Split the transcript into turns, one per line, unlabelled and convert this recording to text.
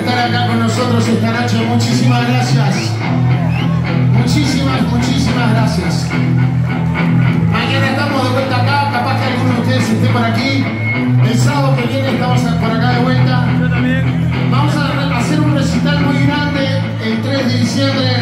estar acá con nosotros esta noche. Muchísimas gracias. Muchísimas, muchísimas gracias. Mañana estamos de vuelta acá, capaz que alguno de ustedes esté por aquí. El sábado que viene estamos por acá de vuelta. Yo también. Vamos a hacer un recital muy grande el 3 de diciembre